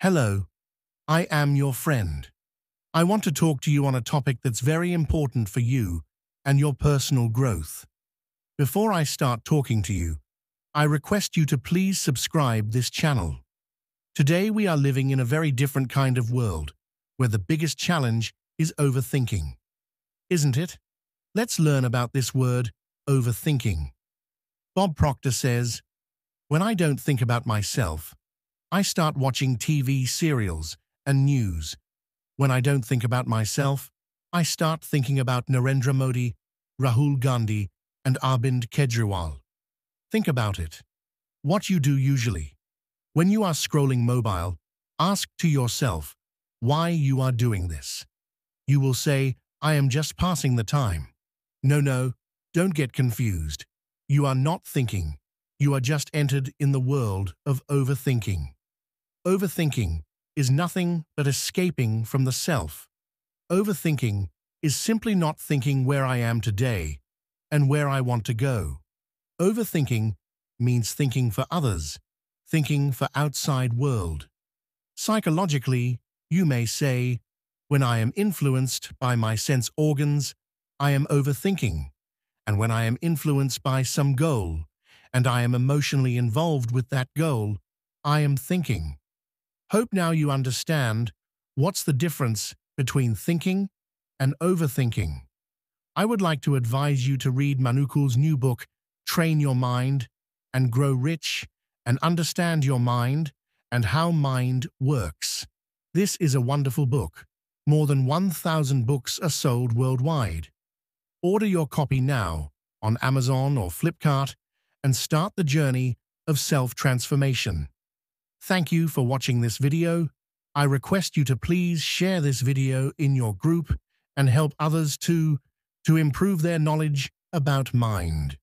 Hello, I am your friend. I want to talk to you on a topic that's very important for you and your personal growth. Before I start talking to you, I request you to please subscribe this channel. Today we are living in a very different kind of world, where the biggest challenge is overthinking. Isn't it? Let's learn about this word, overthinking. Bob Proctor says, When I don't think about myself, I start watching TV serials and news. When I don't think about myself, I start thinking about Narendra Modi, Rahul Gandhi, and Arvind Kejriwal. Think about it. What you do usually. When you are scrolling mobile, ask to yourself why you are doing this. You will say, I am just passing the time. No, no, don't get confused. You are not thinking. You are just entered in the world of overthinking. Overthinking is nothing but escaping from the self. Overthinking is simply not thinking where I am today and where I want to go. Overthinking means thinking for others, thinking for outside world. Psychologically, you may say, when I am influenced by my sense organs, I am overthinking, and when I am influenced by some goal, and I am emotionally involved with that goal, I am thinking. Hope now you understand what's the difference between thinking and overthinking. I would like to advise you to read Manukul's new book, Train Your Mind and Grow Rich and Understand Your Mind and How Mind Works. This is a wonderful book. More than 1,000 books are sold worldwide. Order your copy now on Amazon or Flipkart and start the journey of self-transformation. Thank you for watching this video. I request you to please share this video in your group and help others to, to improve their knowledge about mind.